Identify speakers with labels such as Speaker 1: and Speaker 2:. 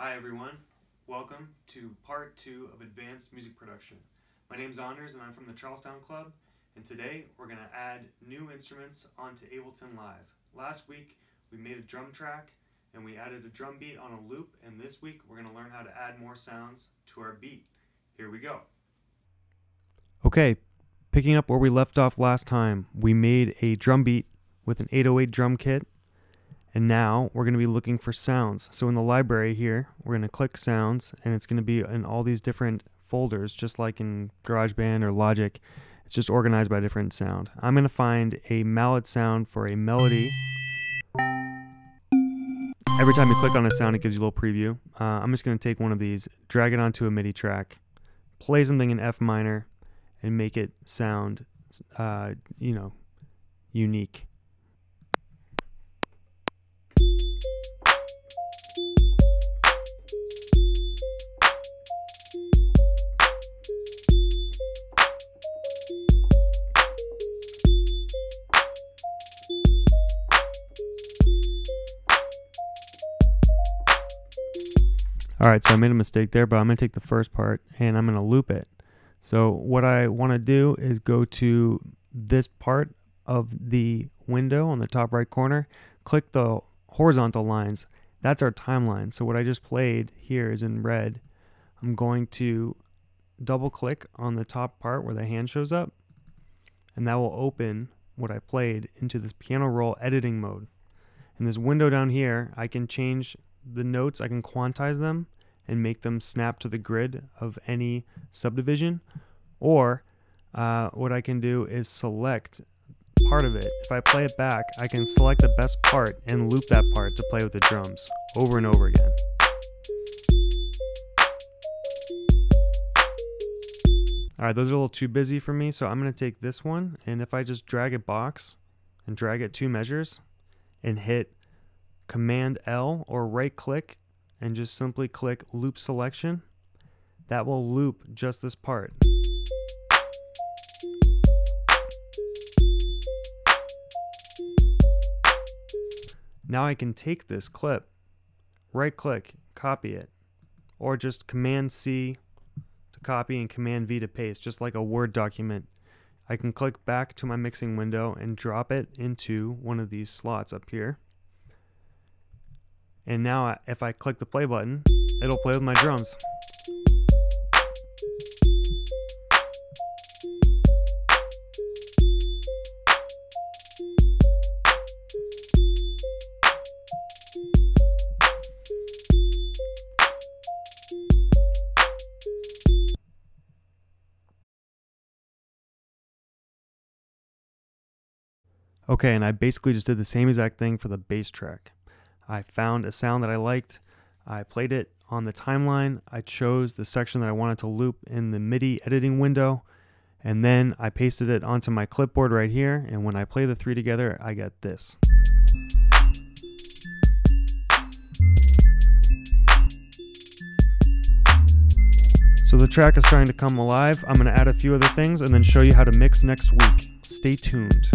Speaker 1: Hi everyone, welcome to part two of Advanced Music Production. My name's Anders and I'm from the Charlestown Club and today we're going to add new instruments onto Ableton Live. Last week we made a drum track and we added a drum beat on a loop and this week we're going to learn how to add more sounds to our beat. Here we go.
Speaker 2: Okay, picking up where we left off last time, we made a drum beat with an 808 drum kit and now we're going to be looking for sounds. So in the library here, we're going to click sounds and it's going to be in all these different folders, just like in GarageBand or Logic. It's just organized by different sound. I'm going to find a mallet sound for a melody. Every time you click on a sound, it gives you a little preview. Uh, I'm just going to take one of these, drag it onto a MIDI track, play something in F minor, and make it sound, uh, you know, unique. All right, so I made a mistake there, but I'm going to take the first part and I'm going to loop it. So what I want to do is go to this part of the window on the top right corner, click the horizontal lines. That's our timeline. So what I just played here is in red. I'm going to double click on the top part where the hand shows up, and that will open what I played into this piano roll editing mode. In this window down here, I can change the notes, I can quantize them and make them snap to the grid of any subdivision. Or uh, what I can do is select part of it. If I play it back, I can select the best part and loop that part to play with the drums over and over again. Alright, those are a little too busy for me, so I'm going to take this one, and if I just drag a box and drag it two measures and hit Command L or right click and just simply click loop selection, that will loop just this part. Now I can take this clip, right click, copy it, or just Command C to copy and Command V to paste, just like a Word document. I can click back to my mixing window and drop it into one of these slots up here. And now uh, if I click the play button, it'll play with my drums. Okay, and I basically just did the same exact thing for the bass track. I found a sound that I liked. I played it on the timeline. I chose the section that I wanted to loop in the MIDI editing window. And then I pasted it onto my clipboard right here. And when I play the three together, I get this. So the track is starting to come alive. I'm going to add a few other things and then show you how to mix next week. Stay tuned.